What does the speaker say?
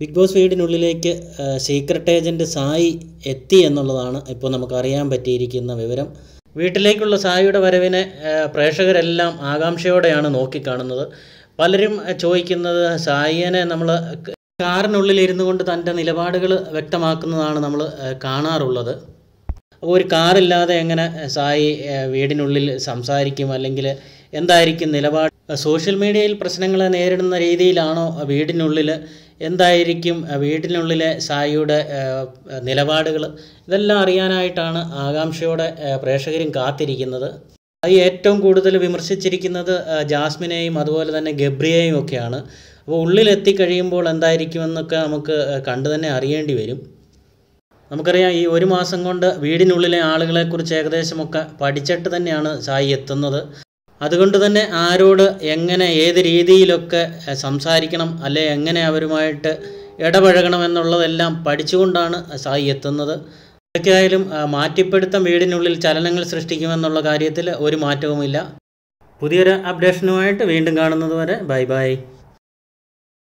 Big Boss വീടിനുള്ളിലേക്ക് secret agent Sai എത്തി എന്നുള്ളതാണ് ഇപ്പോൾ നമുക്കറിയാൻ പറ്റിയിരിക്കുന്ന വിവരം. വീട്ടിലേക്കുള്ള സായിയുടെ വരവിനെ പ്രേക്ഷകരെല്ലാം ആകാംക്ഷയോടെയാണ് നോക്കിക്കാണുന്നത്. പലരും ചോദിക്കുന്നത് സായിയനെ നമ്മൾ കാറിനുള്ളിൽ ഇരുന്നു കൊണ്ട് തന്റെ നിലപാടുകൾ വ്യക്തമാക്കുന്നതാണ് നമ്മൾ കാണാറുള്ളത്. ഒരു കാറില്ലാതെ എങ്ങനെ സായി വീടിനുള്ളിൽ സംസാരിക്കും? അല്ലെങ്കിൽ എന്തായിരിക്കും നിലപാട്? സോഷ്യൽ മീഡിയയിൽ പ്രശ്നങ്ങളെ നേരിടുന്ന രീതിയിലാണോ വീടിനുള്ളിൽ എന്തായിരിക്കും വീട്ടിനുള്ളിലെ സായിയുടെ നിലപാടുകൾ ഇതെല്ലാം അറിയാനായിട്ടാണ് ആകാംക്ഷയോടെ പ്രേക്ഷകരും കാത്തിരിക്കുന്നത്. അത് ഏറ്റവും കൂടുതൽ വിമർശിച്ചിരിക്കുന്നത് ജാസ്മിനെയും അതുപോലെ തന്നെ ഗബ്രിയെയും ഒക്കെയാണ്. അപ്പോൾ ഉള്ളിലെത്തിക്കഴിയുമ്പോൾ എന്തായിരിക്കുമെന്നൊക്കെ നമുക്ക് കണ്ടു തന്നെ അറിയേണ്ടി വരും. നമുക്കറിയാം ഈ ഒരു മാസം കൊണ്ട് വീടിനുള്ളിലെ ആളുകളെക്കുറിച്ച് ഏകദേശമൊക്കെ പഠിച്ചിട്ട് തന്നെയാണ് സായി എത്തുന്നത്. അതുകൊണ്ട് തന്നെ ആരോട് എങ്ങനെ ഏത് രീതിയിലൊക്കെ സംസാരിക്കണം അല്ലെ എങ്ങനെ അവരുമായിട്ട് ഇടപഴകണം എന്നുള്ളതെല്ലാം പഠിച്ചുകൊണ്ടാണ് സായി എത്തുന്നത്. ഇതൊക്കെയായാലും മാറ്റിപ്പെടുത്തം വീടിനുള്ളിൽ ചലനങ്ങൾ സൃഷ്ടിക്കുമെന്നുള്ള കാര്യത്തിൽ ഒരു മാറ്റവുമില്ല. പുതിയൊരു അപ്ഡേഷനുമായിട്ട് വീണ്ടും കാണുന്നത് വരെ ബൈ ബൈ.